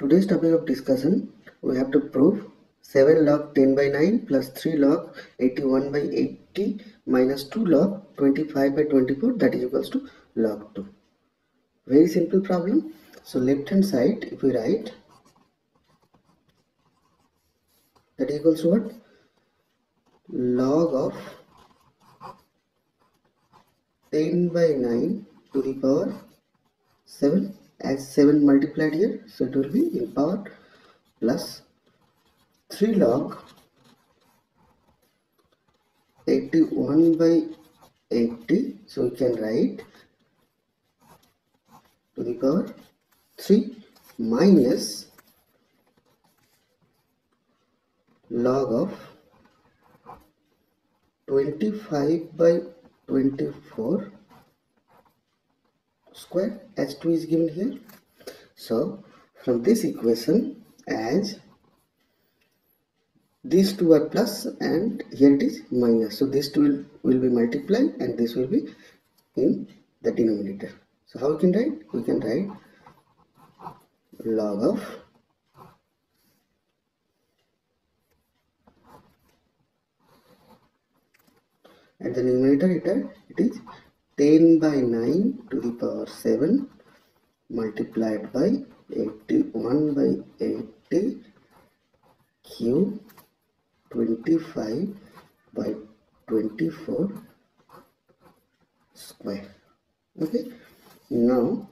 Today's topic of discussion, we have to prove 7 log 10 by 9 plus 3 log 81 by 80 minus 2 log 25 by 24 that is equals to log 2. Very simple problem. So left hand side if we write that equals to what? Log of 10 by 9 to the power 7 as 7 multiplied here so it will be in power plus 3 log 81 by 80 so we can write to the power 3 minus log of 25 by 24 square as 2 is given here. So from this equation as these two are plus and here it is minus. So these two will, will be multiplied and this will be in the denominator. So how we can write? We can write log of at the numerator it, it is 10 by 9 to the power 7 multiplied by 81 by 80 cube 25 by 24 square. Okay. Now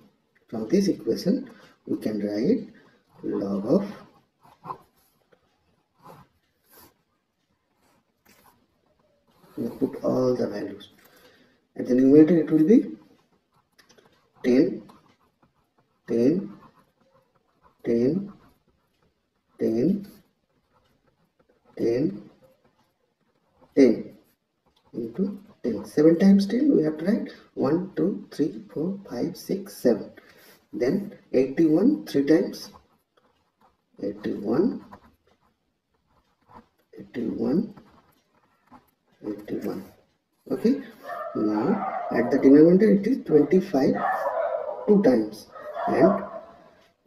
from this equation we can write log of put all the values at the numerator it will be? 10 10 10 10 10 10 into 10 7 times 10 we have to write 1 2 3 4 5 6 7 then 81 3 times. 81 81 81 okay now at the denominator it is 25 two times. And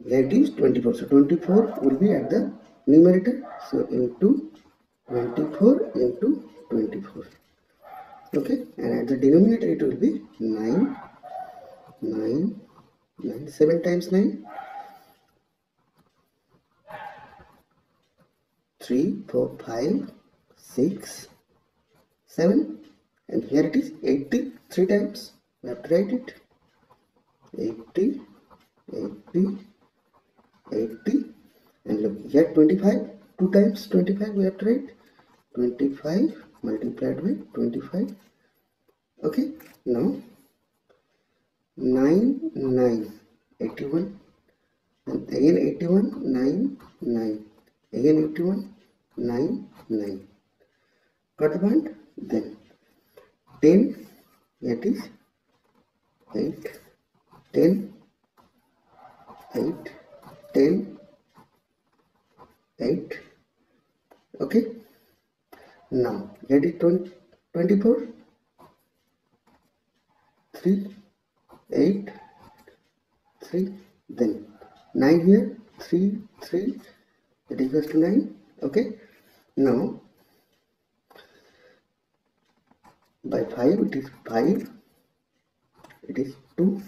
that is 24 so 24 will be at the numerator. So into 24 into 24 okay? And at the denominator it will be 9 9 9 7 times 9 3 4 5 6 7 and here it is 80 three times. We have to write it. 80 80 80 and look here 25 two times 25 we have to write. 25 multiplied by 25 okay now 9 9 81 and again 81 9 9 again 81 9 9 got the point? Then 10 that is 8 10 8 10 8 okay. Now it 20, 24 3 8 3 then 9 here 3 3 that equals to 9 okay. Now by 5 it is 5 it is 2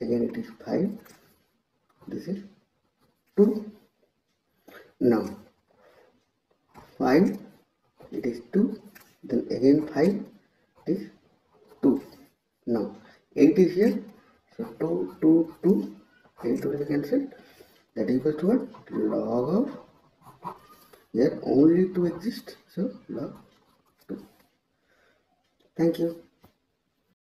again it is 5 this is 2 now 5 it is 2 then again 5 is 2 now 8 is here. So 2 2 2 8 will be cancelled. That equals to what? Log of here only 2 exists so log 2 thank you